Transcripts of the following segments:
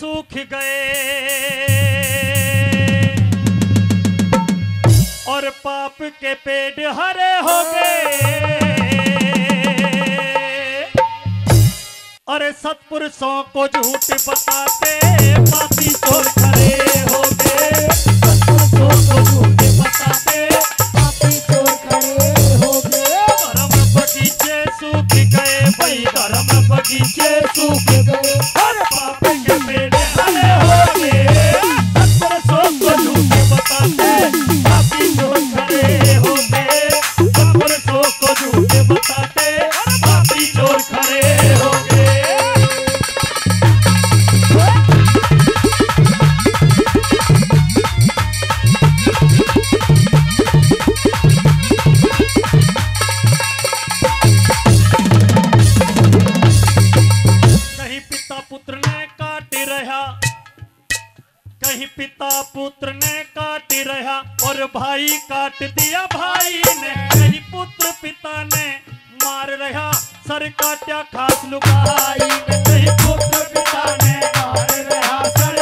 सूख गए। और पाप के पेड़ हरे हो गए। अरे सत्पुरुषों को झूठ बताते पुत्र ने काट रहा और भाई काट दिया। भाई ने कहीं पुत्र पिता ने मार रहा, सर काटा खास कहीं पुत्र पिता ने मार रहा, सर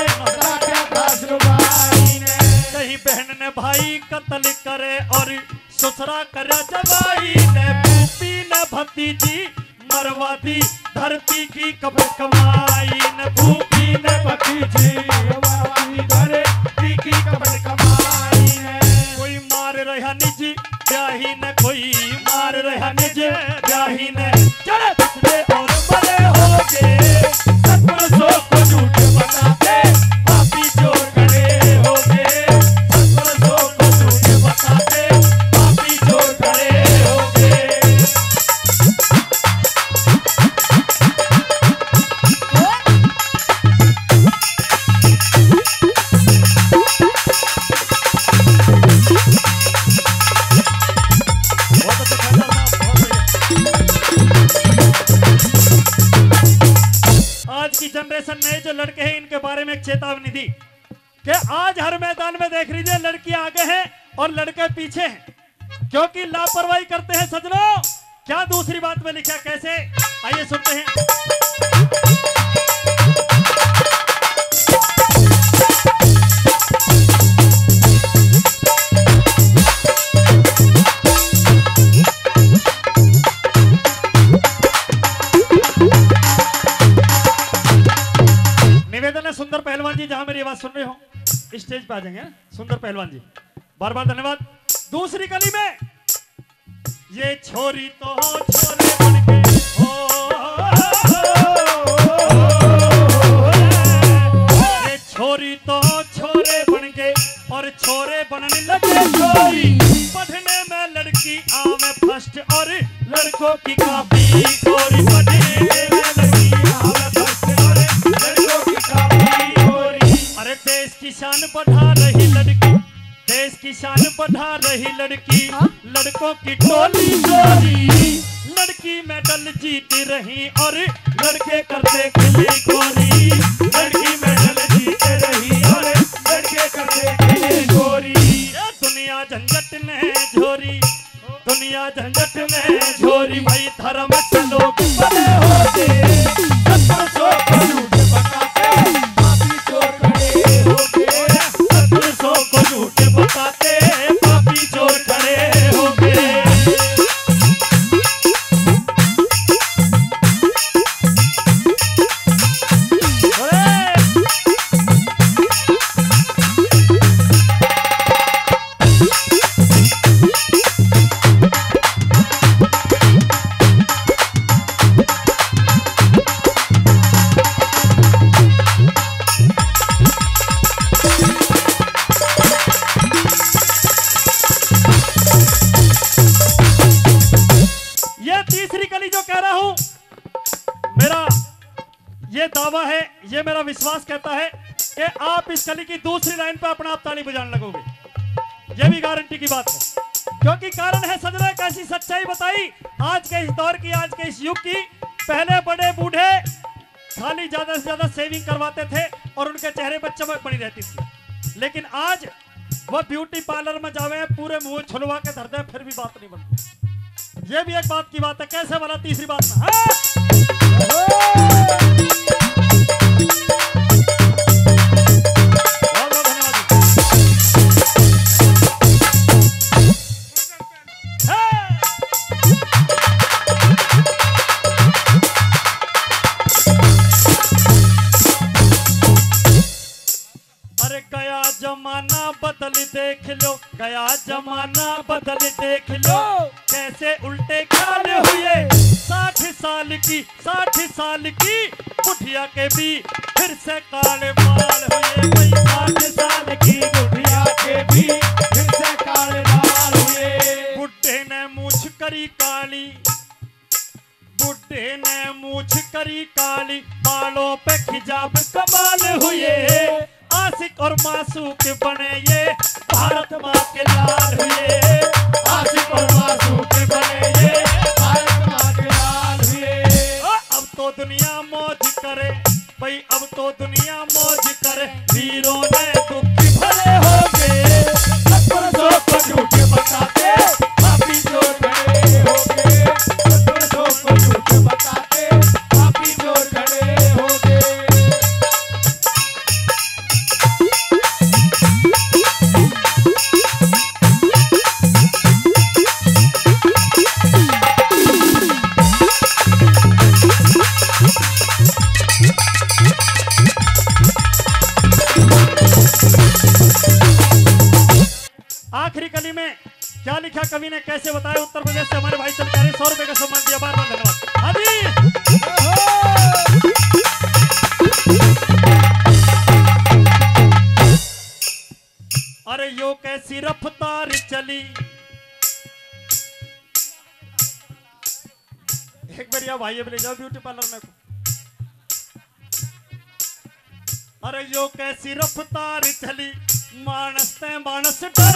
खास लुगाई ने। कहीं बहन ने भाई कत्ल करे और ससुरा करे जवाई ने। ने भतीजी मरवा दी, धरती की कब्र कमाई न। न भतीजी मरवा ब्याही न कोई मार रहा निज ब्याही न जनरेशन नए जो लड़के हैं, इनके बारे में एक चेतावनी दी कि आज हर मैदान में देख लीजिए, लड़की आगे हैं और लड़के पीछे हैं। क्योंकि लापरवाही करते हैं, सजनो। क्या दूसरी बात में लिखा, कैसे? आइए सुनते हैं। आवाज़ सुन रहे हो? स्टेज पे आ जाएँगे? सुंदर पहलवान जी। बार बार धन्यवाद। दूसरी कली में ये छोरी तो छोरे बन के हो। ये छोरी तो छोरे बन के और छोरे बनने लगे छोरी। पढ़ने में लड़की आवे फ़र्स्ट, और लड़कों की काफ़ी गोरी पढ़ने बढ़ा रही लड़की। देश की शान बढ़ा रही लड़की। लड़कों की टोली चोरी लड़की मेडल जीत रही और लड़के करते खिली गोरी। लड़की मेडल जीत रही और लड़के करते खिली गोरी। दुनिया झंझट में झोरी। दुनिया झंझट में झोरी। भाई धर्म से लोग बड़े होते। ये दावा है, ये मेरा विश्वास कहता है कि आप इस कली की दूसरी लाइन पे अपना आप ताली बजाने लगोगे। ये भी गारंटी की बात है। क्योंकि कारण है सजना एक ऐसी सच्चाई बताई, आज के इस दौर की, आज के इस युग की, पहले बड़े बूढ़े खाली ज़्यादा से ज़्यादा सेविंग करवाते थे और उनके चेहरे पर चमक बनी रहती थी। लेकिन आज वह ब्यूटी पार्लर में जावे पूरे मुँह छुलवा के धरते फिर भी बात नहीं बनती। ये भी एक बात की बात है, कैसे बना तीसरी बात में? हाँ? बदल देख लो गया जमाना बदल देख लो। कैसे उल्टे ख्याल हुए? साठ साल की साठ साल की मुठिया के भी फिर से काले बाल और मासूक बने ये, भारत माँ के लाल हुए। आशिक और मासूक बने ये, भारत माँ के लाल हुए। अब तो दुनिया मौज करे, भाई, अब तो दुनिया मौज करे। वीरों ने दुखी आखिरी कली में क्या लिखा कवि ने, कैसे बताया? उत्तर प्रदेश से हमारे भाई चलकर सौ रुपए का सम्मान दिया। बार बार धन्यवाद। अरे यो कैसी रफ्तार चली। एक बार भाई ले जाओ ब्यूटी पार्लर में अरे यो कैसी रफ्तार चली। मानस ते मानस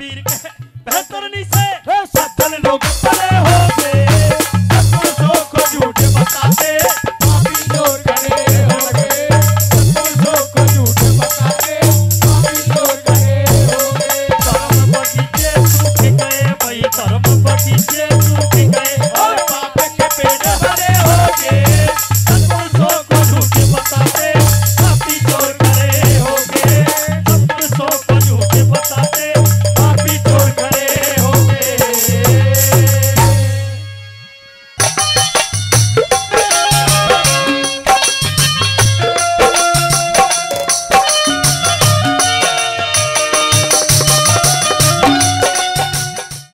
पीर के बेहतर नहीं से साधन लोग चले